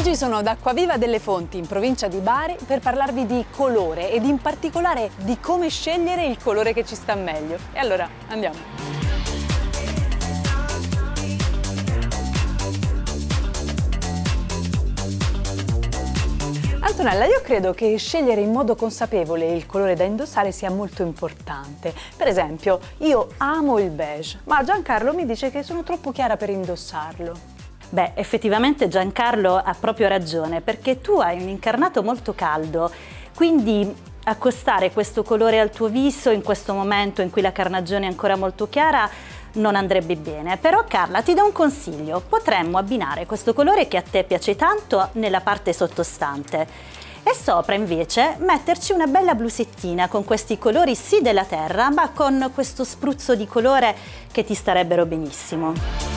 Oggi sono ad Acquaviva delle Fonti, in provincia di Bari, per parlarvi di colore ed in particolare di come scegliere il colore che ci sta meglio. E allora, andiamo! Antonella, io credo che scegliere in modo consapevole il colore da indossare sia molto importante. Per esempio, io amo il beige, ma Giancarlo mi dice che sono troppo chiara per indossarlo. Beh, effettivamente Giancarlo ha proprio ragione, perché tu hai un incarnato molto caldo, quindi accostare questo colore al tuo viso in questo momento in cui la carnagione è ancora molto chiara non andrebbe bene. Però Carla ti do un consiglio, potremmo abbinare questo colore che a te piace tanto nella parte sottostante e sopra invece metterci una bella blusettina con questi colori sì della terra ma con questo spruzzo di colore che ti starebbero benissimo.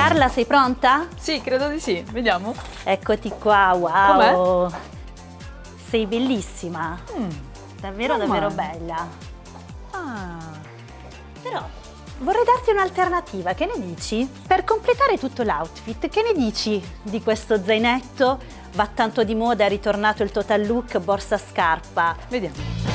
Carla sei pronta? Sì, credo di sì, vediamo. Eccoti qua, wow! Sei bellissima, mm. davvero Mamma. davvero bella. Ah. Però vorrei darti un'alternativa, che ne dici? Per completare tutto l'outfit, che ne dici di questo zainetto? Va tanto di moda, è ritornato il total look borsa scarpa. Vediamo.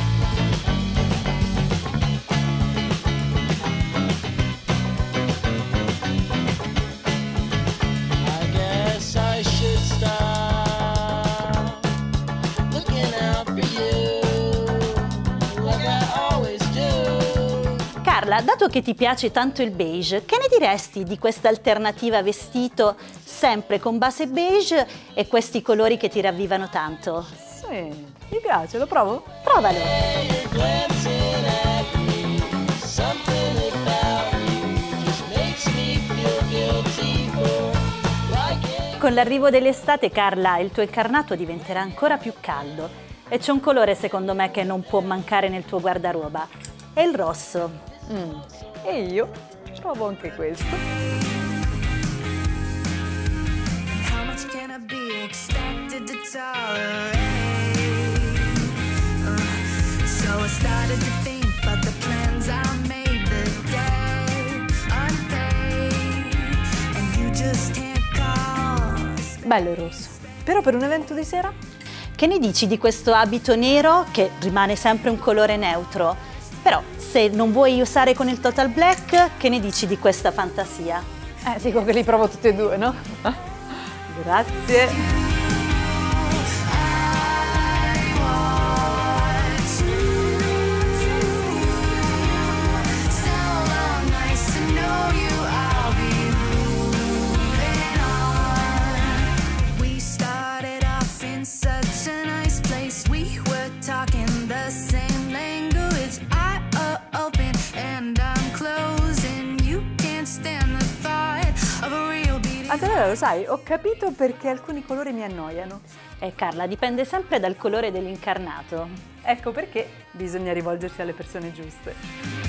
Carla, dato che ti piace tanto il beige, che ne diresti di questa alternativa vestito sempre con base beige e questi colori che ti ravvivano tanto? Sì, mi piace, lo provo? Provalo! Con l'arrivo dell'estate, Carla, il tuo incarnato diventerà ancora più caldo e c'è un colore secondo me che non può mancare nel tuo guardaroba. È il rosso. Mm. E io provo anche questo. Bello il rosso. Però per un evento di sera? Che ne dici di questo abito nero che rimane sempre un colore neutro? Però se non vuoi usare con il Total Black, che ne dici di questa fantasia? Eh, dico che li provo tutti e due, no? Grazie. Antonella, lo sai, ho capito perché alcuni colori mi annoiano. Eh Carla, dipende sempre dal colore dell'incarnato. Ecco perché bisogna rivolgersi alle persone giuste.